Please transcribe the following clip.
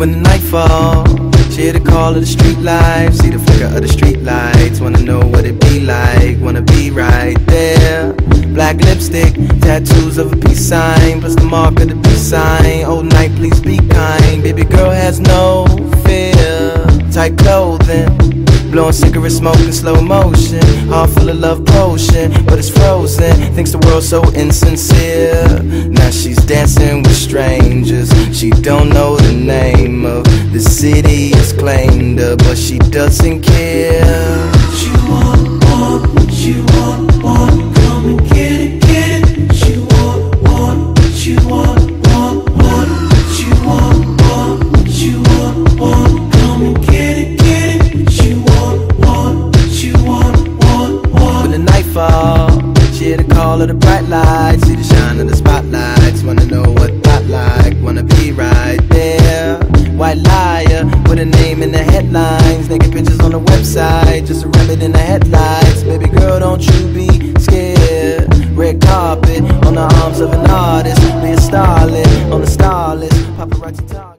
when the night falls. She hear the call of the street lights, see the flicker of the street lights. Wanna know what it be like, wanna be right there. Black lipstick, tattoos of a peace sign, plus the mark of the peace sign. Old night, please be kind. Baby girl has no fear. Tight clothing. Blowing cigarette smoke in slow motion. Heart full of love potion, but it's frozen. Thinks the world's so insincere. Now she's dancing with strangers. She don't know city has claimed her, but she doesn't care. She want, want, she want, want, come and get it, get it. She want, want, she want, want, want, she want, want, she want, want, come and get it, get it. She want, want, she want, want, want. When the night fall, she hear the call of the bright lights, see the shine of the spotlights. Wanna know what that like, wanna be right there. White liar, put a name in the headlines, naked pictures on the website, just a rabbit in the headlights. Baby girl, don't you be scared. Red carpet on the arms of an artist, be a starlet on the star list. Paparazzi talk.